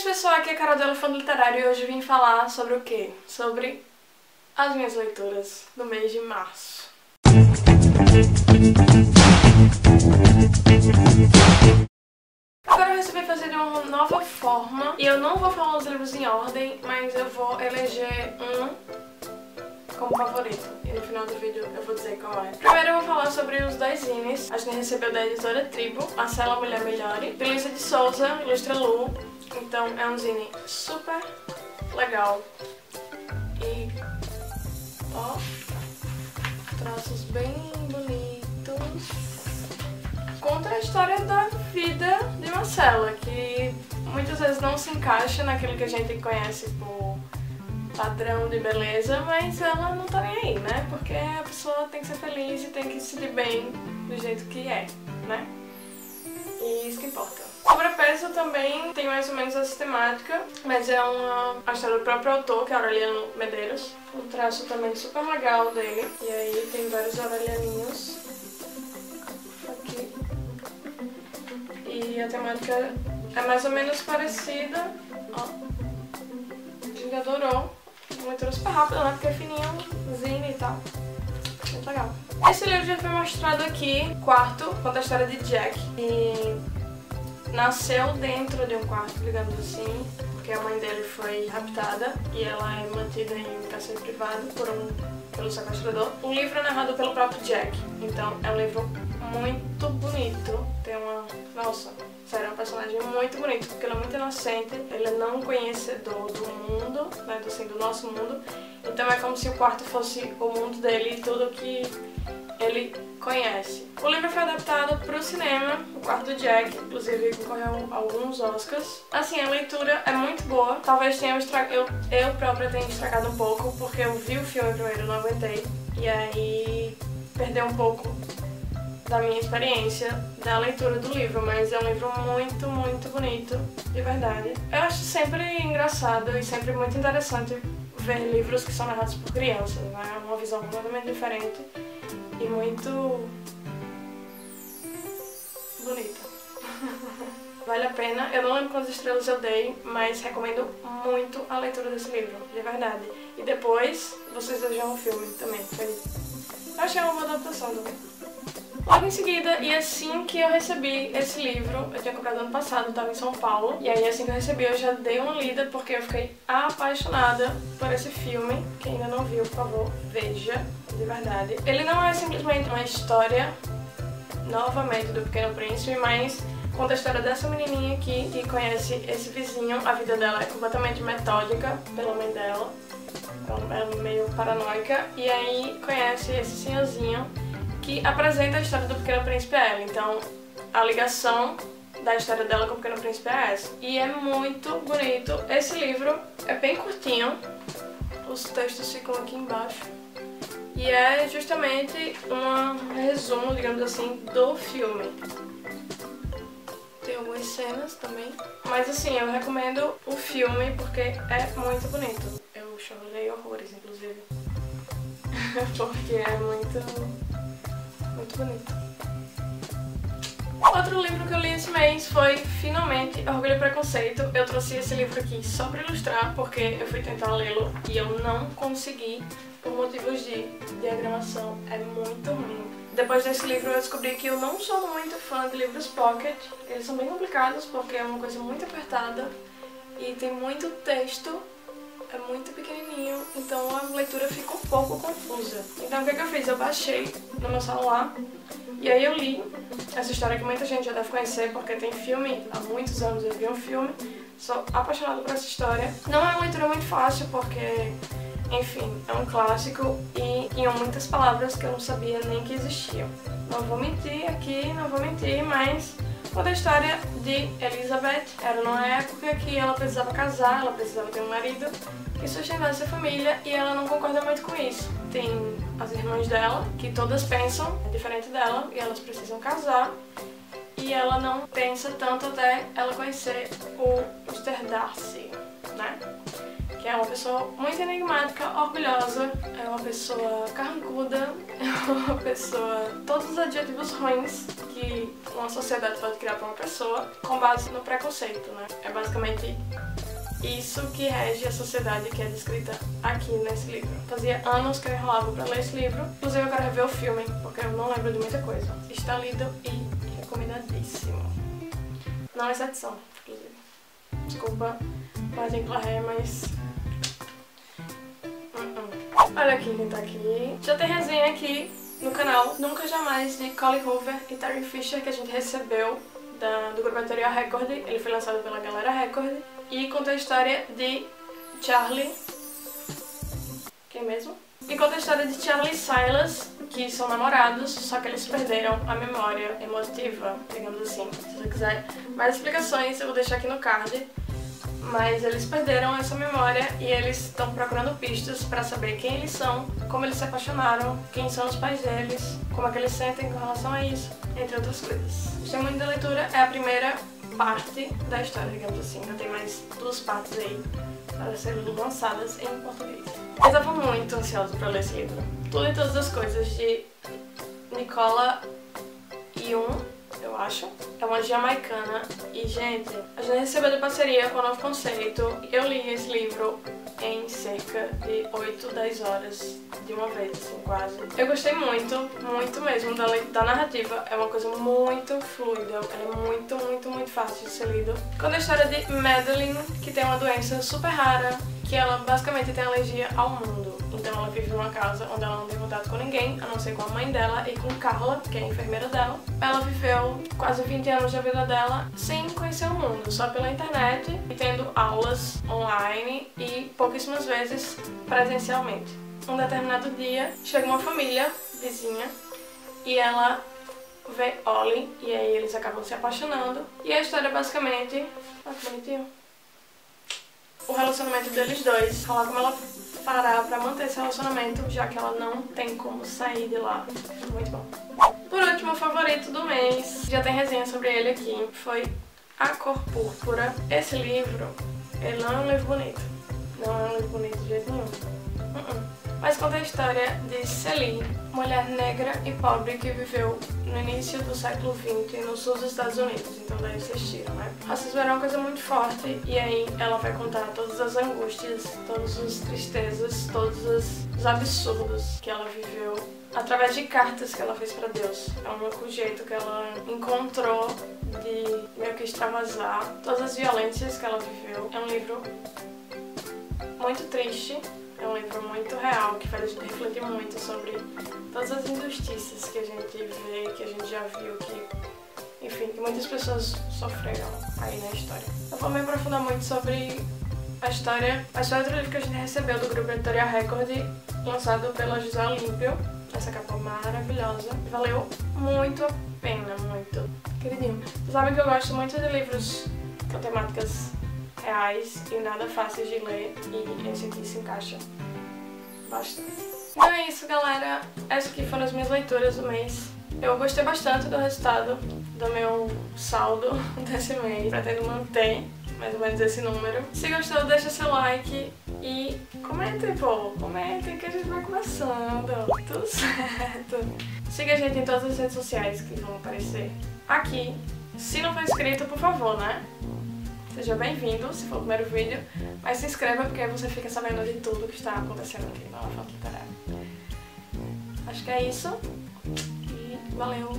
esse pessoal, aqui é Carol do Elefante Literário e hoje vim falar sobre o quê? Sobre as minhas leituras do mês de março. Agora eu resolvi fazer de uma nova forma e eu não vou falar os livros em ordem, mas eu vou eleger um como favorito. E no final do vídeo eu vou dizer qual é. Primeiro eu vou falar sobre os dois zines. A gente recebeu da editora Tribo, Marcela Mulher Melhore, Felícia de Souza, Ilustra Lu. Então é um zine super legal. E ó, traços bem bonitos. Conta a história da vida de Marcela, que muitas vezes não se encaixa naquilo que a gente conhece por padrão de beleza, mas ela não tá nem aí, né? Porque a pessoa tem que ser feliz e tem que se sentir bem do jeito que é, né? E isso que importa. Sobrepeso também tem mais ou menos essa temática, mas é uma a história do próprio autor, que é Aureliano Medeiros. Um traço também super legal dele. E aí tem vários aurelianinhos aqui. E a temática é mais ou menos parecida. Ó. Gente adorou leitura super rápida, né? Porque é fininho, zine e tal. Muito legal. Esse livro já foi mostrado aqui, quarto, conta a história de Jack. E nasceu dentro de um quarto, digamos assim, porque a mãe dele foi raptada e ela é mantida em cárcere privado por um, pelo sequestrador. O livro é narrado pelo próprio Jack, então é um livro muito bonito. Tem uma. Nossa, sério, é um personagem muito bonito, porque ele é muito inocente, ele é não conhecedor do mundo, né? Assim, do nosso mundo. Então é como se o quarto fosse o mundo dele e tudo que ele conhece. O livro foi adaptado para o cinema, o quarto Jack, inclusive concorreu a alguns Oscars. Assim, a leitura é muito boa, talvez tenha eu, eu própria tenha estragado um pouco, porque eu vi o filme primeiro, não aguentei, e aí perdeu um pouco da minha experiência da leitura do livro, mas é um livro muito, muito bonito, de verdade. Eu acho sempre engraçado e sempre muito interessante ver livros que são narrados por crianças, né? É uma visão completamente diferente e muito bonita. vale a pena. Eu não lembro quantas estrelas eu dei, mas recomendo muito a leitura desse livro, de verdade. E depois vocês vejam o filme também. Eu achei uma boa adaptação também. Logo em seguida, e assim que eu recebi esse livro, eu tinha comprado ano passado, eu tava em São Paulo, e aí assim que eu recebi eu já dei uma lida porque eu fiquei apaixonada por esse filme. Quem ainda não viu, por favor, veja, de verdade. Ele não é simplesmente uma história, novamente, do Pequeno Príncipe, mas conta a história dessa menininha aqui que conhece esse vizinho. A vida dela é completamente metódica pela mãe dela, ela é meio paranoica, e aí conhece esse senhorzinho que apresenta a história do Pequeno Príncipe ela. Então, a ligação da história dela com o Pequeno Príncipe é essa. E é muito bonito. Esse livro é bem curtinho, os textos ficam aqui embaixo. E é justamente um resumo, digamos assim, do filme. Tem algumas cenas também. Mas assim, eu recomendo o filme porque é muito bonito. Eu chorei horrores, inclusive. porque é muito muito bonito. Outro livro que eu li esse mês foi, finalmente, Orgulho e Preconceito. Eu trouxe esse livro aqui só pra ilustrar, porque eu fui tentar lê-lo e eu não consegui por motivos de diagramação. É muito ruim. Depois desse livro eu descobri que eu não sou muito fã de livros pocket. Eles são bem complicados porque é uma coisa muito apertada e tem muito texto é muito pequenininho, então a leitura fica um pouco confusa. Então o que, que eu fiz? Eu baixei no meu celular e aí eu li essa história que muita gente já deve conhecer porque tem filme, há muitos anos eu vi um filme, sou apaixonada por essa história. Não é uma leitura muito fácil porque, enfim, é um clássico e tinham muitas palavras que eu não sabia nem que existiam. Não vou mentir aqui, não vou mentir, mas Conta a história de Elizabeth. Era numa época que ela precisava casar, ela precisava ter um marido que sustentasse a família e ela não concorda muito com isso. Tem as irmãs dela, que todas pensam diferente dela e elas precisam casar. E ela não pensa tanto até ela conhecer o Mr. Darcy, né? Que é uma pessoa muito enigmática, orgulhosa, é uma pessoa carrancuda, é uma pessoa... todos os adjetivos ruins que uma sociedade pode criar para uma pessoa com base no preconceito, né? É basicamente isso que rege a sociedade que é descrita aqui nesse livro. Fazia anos que eu enrolava pra ler esse livro, inclusive eu quero rever o filme, porque eu não lembro de muita coisa. Está lido e recomendadíssimo. Não essa edição, inclusive. Desculpa, Martin Clare, mas... Olha aqui quem tá aqui. Já tem resenha aqui no canal Nunca Jamais de Colin Hoover e Terry Fisher que a gente recebeu da, do grupo editorial Record. Ele foi lançado pela Galera Record e conta a história de Charlie. Quem mesmo? E conta a história de Charlie e Silas, que são namorados, só que eles perderam a memória emotiva, digamos assim. Se você quiser mais explicações, eu vou deixar aqui no card. Mas eles perderam essa memória e eles estão procurando pistas para saber quem eles são, como eles se apaixonaram, quem são os pais deles, como é que eles sentem com relação a isso, entre outras coisas. O Testemunho da Leitura é a primeira parte da história, digamos assim. Ainda tem mais duas partes aí para serem lançadas em português. Eu estava muito ansiosa para ler esse livro. Tudo e todas as coisas de Nicola Yoon, eu acho. É uma jamaicana. E, gente, a gente recebeu de parceria com o Novo Conceito. Eu li esse livro em cerca de 8, 10 horas de uma vez, assim, quase. Eu gostei muito, muito mesmo da, da narrativa. É uma coisa muito fluida, é muito, muito, muito fácil de ser lido. Conta a história de Madeline, que tem uma doença super rara, que ela basicamente tem alergia ao mundo. Então ela vive numa casa onde ela não tem contato com ninguém, a não ser com a mãe dela e com Carla, que é a enfermeira dela. Ela viveu quase 20 anos da vida dela sem conhecer o mundo, só pela internet e tendo aulas online e pouquíssimas vezes presencialmente. Um determinado dia chega uma família vizinha e ela vê Ollie e aí eles acabam se apaixonando. E a história basicamente. Ah, que bonitinho. O relacionamento deles dois. Falar como ela parar pra manter esse relacionamento, já que ela não tem como sair de lá. Muito bom. Por último, o favorito do mês, já tem resenha sobre ele aqui, foi A Cor Púrpura. Esse livro, ele não é um livro bonito. Não é um livro bonito de jeito nenhum. Uh -uh mas conta a história de Celine, mulher negra e pobre que viveu no início do século XX no sul dos Estados Unidos, então daí vocês tiram, né? Racismo era uma coisa muito forte e aí ela vai contar todas as angústias, todas as tristezas, todos os absurdos que ela viveu através de cartas que ela fez para Deus. É o único jeito que ela encontrou de meio que extravasar todas as violências que ela viveu. É um livro muito triste, é um livro muito real, que faz a gente refletir muito sobre todas as injustiças que a gente vê, que a gente já viu, que, enfim, que muitas pessoas sofreram aí na história. Eu vou me aprofundar muito sobre a história, a história do livro que a gente recebeu do grupo Editorial Record, lançado pela José Olímpio, essa capa maravilhosa. Valeu muito a pena, muito. Queridinho. Vocês sabem que eu gosto muito de livros com temáticas reais e nada fáceis de ler e esse aqui se encaixa bastante. Então é isso galera, essas aqui foram as minhas leituras do mês. Eu gostei bastante do resultado do meu saldo desse mês, pretendo manter mais ou menos esse número. Se gostou, deixa seu like e comentem, pô, comentem que a gente vai começando, tudo certo. Siga a gente em todas as redes sociais que vão aparecer aqui. Se não for inscrito, por favor, né? Seja bem-vindo, se for o primeiro vídeo, mas se inscreva porque você fica sabendo de tudo que está acontecendo aqui no Foto Literária. Acho que é isso e valeu!